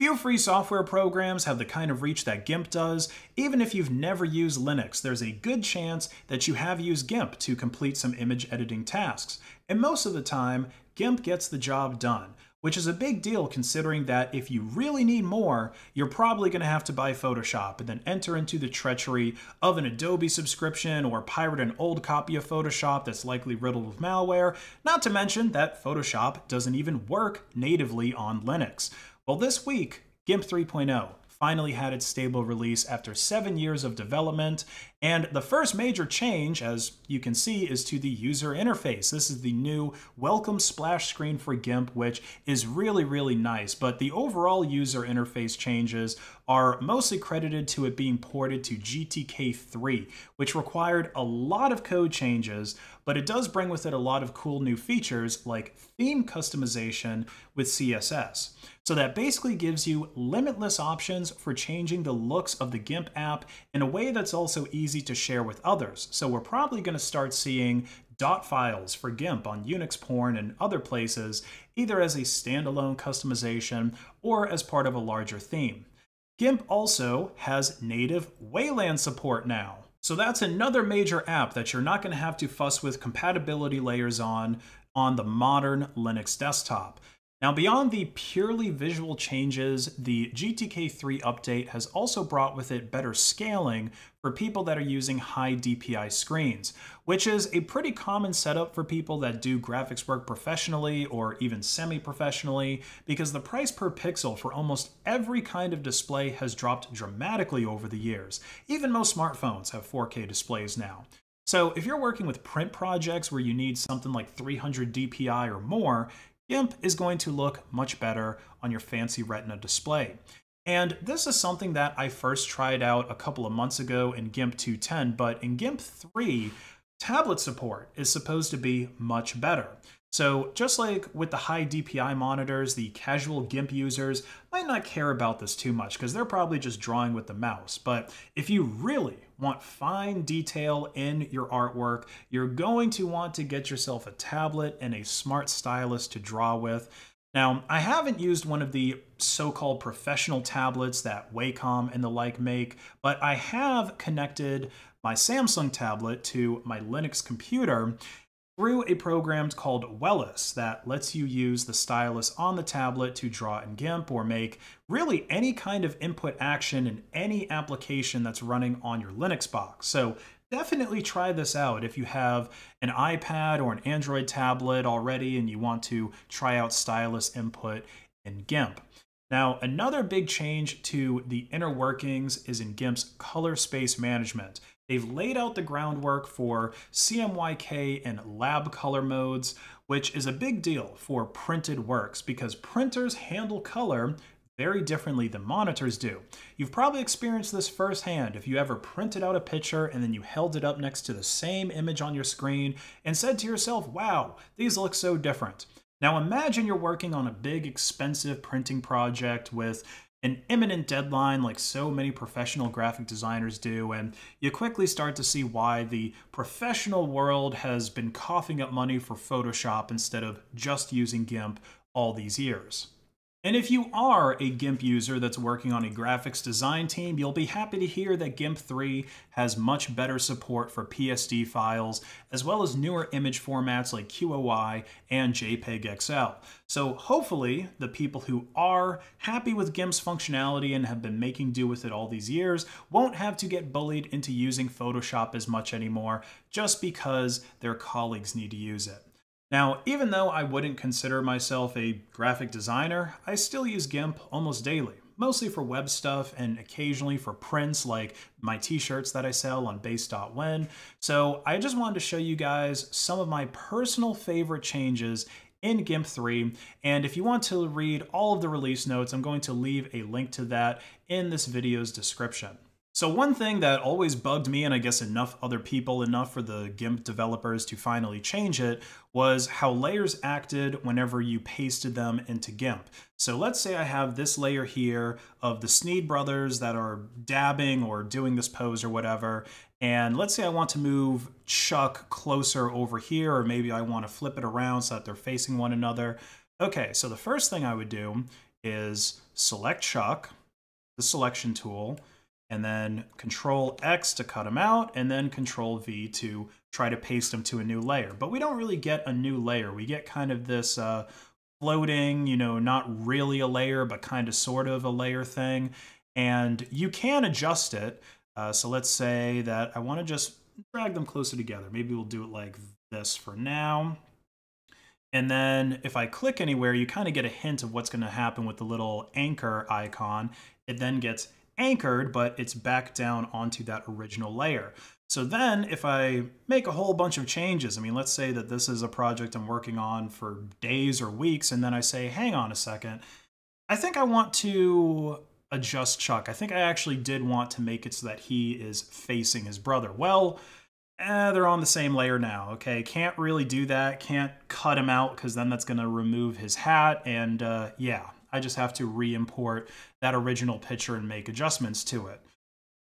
Few free software programs have the kind of reach that GIMP does. Even if you've never used Linux, there's a good chance that you have used GIMP to complete some image editing tasks. And most of the time, GIMP gets the job done which is a big deal considering that if you really need more, you're probably going to have to buy Photoshop and then enter into the treachery of an Adobe subscription or pirate an old copy of Photoshop that's likely riddled with malware, not to mention that Photoshop doesn't even work natively on Linux. Well, this week, GIMP 3.0 finally had its stable release after seven years of development. And the first major change, as you can see, is to the user interface. This is the new welcome splash screen for GIMP, which is really, really nice. But the overall user interface changes are mostly credited to it being ported to GTK3, which required a lot of code changes, but it does bring with it a lot of cool new features like theme customization with CSS. So that basically gives you limitless options for changing the looks of the GIMP app in a way that's also easy to share with others. So we're probably going to start seeing dot files for GIMP on Unix porn and other places, either as a standalone customization or as part of a larger theme. GIMP also has native Wayland support now. So that's another major app that you're not going to have to fuss with compatibility layers on on the modern Linux desktop. Now, beyond the purely visual changes, the GTK3 update has also brought with it better scaling for people that are using high DPI screens, which is a pretty common setup for people that do graphics work professionally or even semi-professionally, because the price per pixel for almost every kind of display has dropped dramatically over the years. Even most smartphones have 4K displays now. So if you're working with print projects where you need something like 300 DPI or more, GIMP is going to look much better on your fancy Retina display. And this is something that I first tried out a couple of months ago in GIMP 2.10, but in GIMP 3, tablet support is supposed to be much better. So just like with the high DPI monitors, the casual GIMP users might not care about this too much because they're probably just drawing with the mouse. But if you really want fine detail in your artwork, you're going to want to get yourself a tablet and a smart stylus to draw with. Now, I haven't used one of the so-called professional tablets that Wacom and the like make, but I have connected my Samsung tablet to my Linux computer through a program called Weylus that lets you use the stylus on the tablet to draw in GIMP or make really any kind of input action in any application that's running on your Linux box. So definitely try this out if you have an iPad or an Android tablet already and you want to try out stylus input in GIMP. Now, another big change to the inner workings is in GIMP's color space management. They've laid out the groundwork for CMYK and lab color modes, which is a big deal for printed works because printers handle color very differently than monitors do. You've probably experienced this firsthand if you ever printed out a picture and then you held it up next to the same image on your screen and said to yourself, wow, these look so different. Now imagine you're working on a big expensive printing project with an imminent deadline like so many professional graphic designers do, and you quickly start to see why the professional world has been coughing up money for Photoshop instead of just using GIMP all these years. And if you are a GIMP user that's working on a graphics design team, you'll be happy to hear that GIMP 3 has much better support for PSD files, as well as newer image formats like QOI and JPEG XL. So hopefully, the people who are happy with GIMP's functionality and have been making do with it all these years won't have to get bullied into using Photoshop as much anymore just because their colleagues need to use it. Now, even though I wouldn't consider myself a graphic designer, I still use GIMP almost daily, mostly for web stuff and occasionally for prints like my t-shirts that I sell on based.win. So I just wanted to show you guys some of my personal favorite changes in GIMP 3. And if you want to read all of the release notes, I'm going to leave a link to that in this video's description. So one thing that always bugged me, and I guess enough other people, enough for the GIMP developers to finally change it, was how layers acted whenever you pasted them into GIMP. So let's say I have this layer here of the Sneed brothers that are dabbing or doing this pose or whatever, and let's say I want to move Chuck closer over here, or maybe I want to flip it around so that they're facing one another. Okay, so the first thing I would do is select Chuck, the selection tool, and then Control X to cut them out, and then Control V to try to paste them to a new layer. But we don't really get a new layer. We get kind of this uh, floating, you know, not really a layer, but kind of sort of a layer thing. And you can adjust it. Uh, so let's say that I want to just drag them closer together. Maybe we'll do it like this for now. And then if I click anywhere, you kind of get a hint of what's going to happen with the little anchor icon. It then gets anchored, but it's back down onto that original layer. So then if I make a whole bunch of changes, I mean, let's say that this is a project I'm working on for days or weeks, and then I say, hang on a second, I think I want to adjust Chuck. I think I actually did want to make it so that he is facing his brother. Well, eh, they're on the same layer now, okay? Can't really do that. Can't cut him out because then that's going to remove his hat. And uh, yeah, I just have to re-import that original picture and make adjustments to it.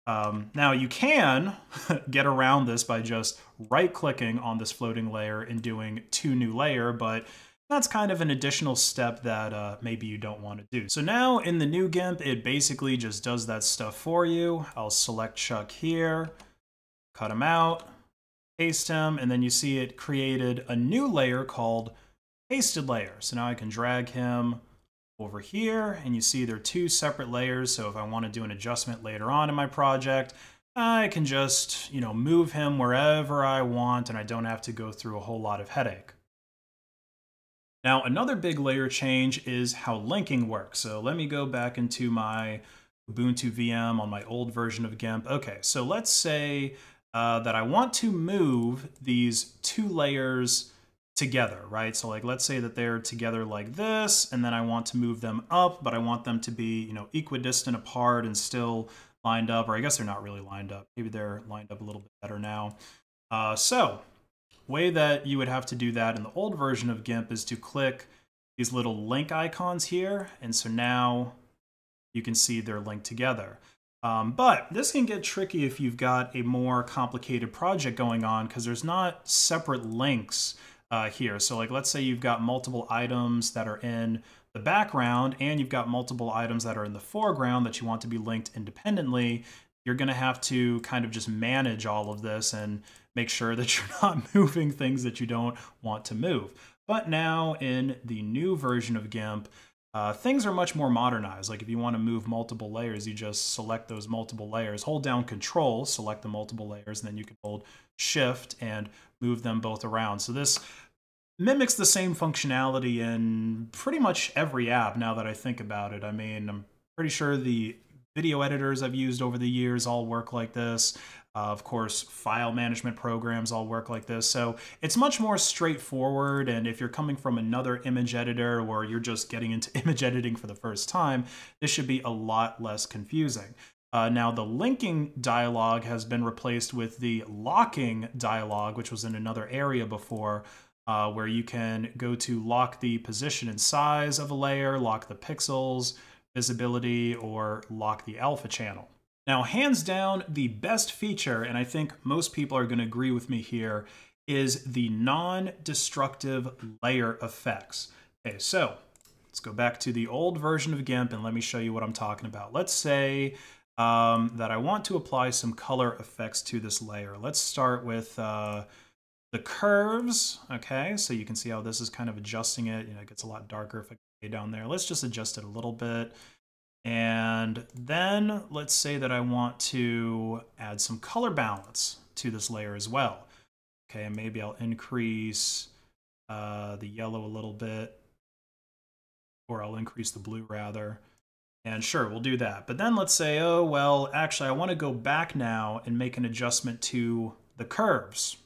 Um, now you can get around this by just right-clicking on this floating layer and doing to new layer, but that's kind of an additional step that uh, maybe you don't want to do. So now in the new GIMP, it basically just does that stuff for you. I'll select Chuck here, cut him out, paste him, and then you see it created a new layer called pasted layer. So now I can drag him over here and you see there are two separate layers. So if I want to do an adjustment later on in my project, I can just, you know, move him wherever I want and I don't have to go through a whole lot of headache. Now, another big layer change is how linking works. So let me go back into my Ubuntu VM on my old version of GIMP. Okay, so let's say uh, that I want to move these two layers together, right? So like, let's say that they're together like this, and then I want to move them up, but I want them to be, you know, equidistant apart and still lined up, or I guess they're not really lined up. Maybe they're lined up a little bit better now. Uh, so way that you would have to do that in the old version of GIMP is to click these little link icons here. And so now you can see they're linked together. Um, but this can get tricky if you've got a more complicated project going on because there's not separate links uh, here. So like, let's say you've got multiple items that are in the background and you've got multiple items that are in the foreground that you want to be linked independently. You're going to have to kind of just manage all of this and make sure that you're not moving things that you don't want to move. But now in the new version of GIMP, uh, things are much more modernized. Like if you want to move multiple layers, you just select those multiple layers, hold down control, select the multiple layers, and then you can hold shift and move them both around. So this mimics the same functionality in pretty much every app now that I think about it. I mean, I'm pretty sure the video editors I've used over the years all work like this. Uh, of course, file management programs all work like this. So it's much more straightforward. And if you're coming from another image editor or you're just getting into image editing for the first time, this should be a lot less confusing. Uh, now, the linking dialog has been replaced with the locking dialog, which was in another area before, uh, where you can go to lock the position and size of a layer, lock the pixels, visibility, or lock the alpha channel. Now, hands down, the best feature, and I think most people are going to agree with me here, is the non-destructive layer effects. Okay, so let's go back to the old version of GIMP and let me show you what I'm talking about. Let's say um, that I want to apply some color effects to this layer. Let's start with uh, the curves. Okay, so you can see how this is kind of adjusting it. You know, it gets a lot darker if I go down there. Let's just adjust it a little bit. And then let's say that I want to add some color balance to this layer as well. Okay, and maybe I'll increase uh, the yellow a little bit, or I'll increase the blue rather. And sure, we'll do that. But then let's say, oh, well, actually, I want to go back now and make an adjustment to the curves.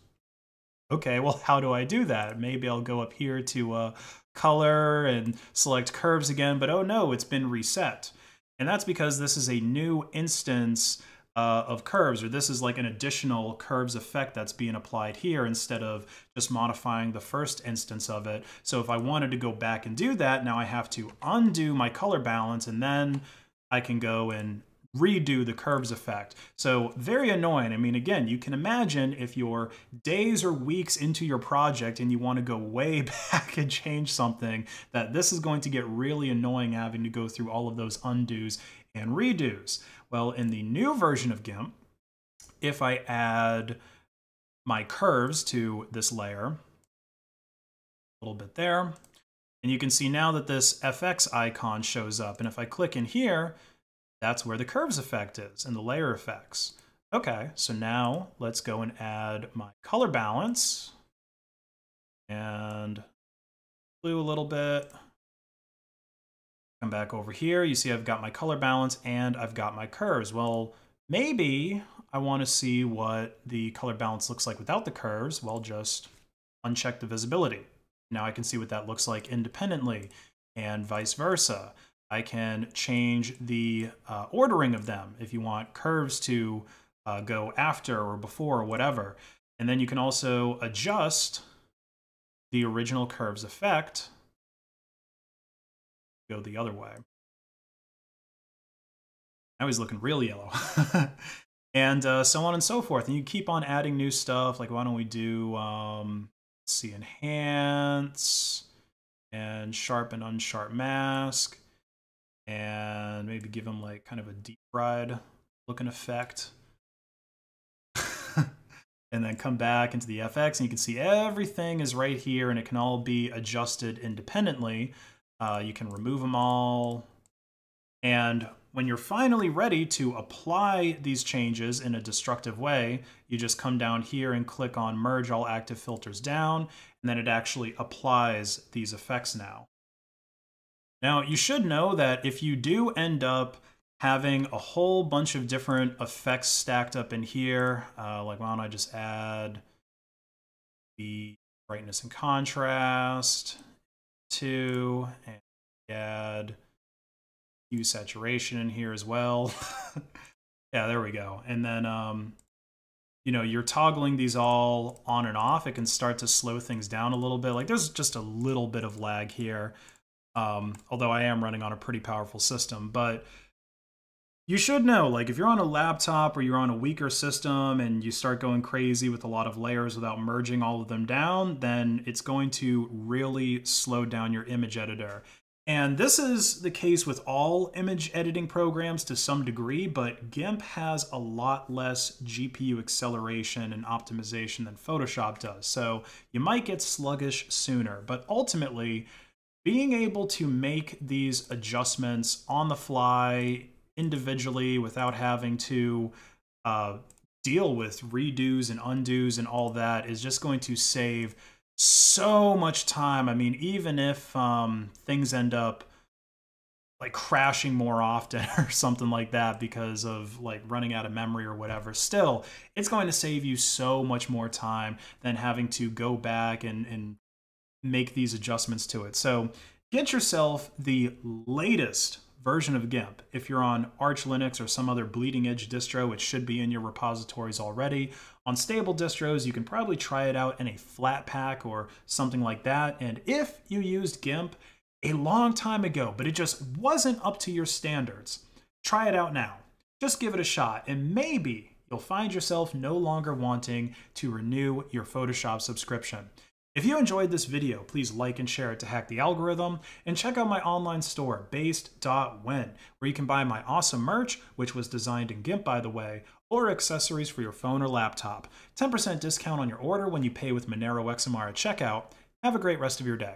Okay, well, how do I do that? Maybe I'll go up here to uh, color and select curves again, but oh no, it's been reset. And that's because this is a new instance uh, of curves, or this is like an additional curves effect that's being applied here instead of just modifying the first instance of it. So if I wanted to go back and do that, now I have to undo my color balance and then I can go and redo the curves effect. So very annoying. I mean, again, you can imagine if you're days or weeks into your project and you want to go way back and change something, that this is going to get really annoying having to go through all of those undos and redos. Well, in the new version of GIMP, if I add my curves to this layer, a little bit there, and you can see now that this FX icon shows up. And if I click in here, that's where the curves effect is and the layer effects. Okay, so now let's go and add my color balance and blue a little bit. Come back over here. You see I've got my color balance and I've got my curves. Well, maybe I want to see what the color balance looks like without the curves. Well, just uncheck the visibility. Now I can see what that looks like independently and vice versa. I can change the uh, ordering of them if you want curves to uh, go after or before or whatever. And then you can also adjust the original curves effect, go the other way. Now he's looking real yellow. and uh, so on and so forth. And you keep on adding new stuff. Like, why don't we do, um, see, enhance and sharpen, unsharp mask and maybe give him like kind of a deep fried looking effect. and then come back into the FX and you can see everything is right here and it can all be adjusted independently. Uh, you can remove them all. And when you're finally ready to apply these changes in a destructive way, you just come down here and click on merge all active filters down, and then it actually applies these effects now. Now, you should know that if you do end up having a whole bunch of different effects stacked up in here, uh, like why don't I just add the brightness and contrast to, and add hue saturation in here as well. yeah, there we go. And then, um, you know, you're toggling these all on and off. It can start to slow things down a little bit. Like there's just a little bit of lag here um, although I am running on a pretty powerful system. But you should know, like, if you're on a laptop or you're on a weaker system and you start going crazy with a lot of layers without merging all of them down, then it's going to really slow down your image editor. And this is the case with all image editing programs to some degree, but GIMP has a lot less GPU acceleration and optimization than Photoshop does. So you might get sluggish sooner, but ultimately, being able to make these adjustments on the fly individually without having to uh, deal with redos and undos and all that is just going to save so much time. I mean, even if um, things end up like crashing more often or something like that because of like running out of memory or whatever still it's going to save you so much more time than having to go back and, and make these adjustments to it. So get yourself the latest version of GIMP. If you're on Arch Linux or some other bleeding edge distro, it should be in your repositories already. On stable distros, you can probably try it out in a Flatpak or something like that. And if you used GIMP a long time ago, but it just wasn't up to your standards, try it out now. Just give it a shot, and maybe you'll find yourself no longer wanting to renew your Photoshop subscription. If you enjoyed this video, please like and share it to hack the algorithm, and check out my online store, based.win, where you can buy my awesome merch, which was designed in GIMP by the way, or accessories for your phone or laptop. 10% discount on your order when you pay with Monero XMR at checkout. Have a great rest of your day.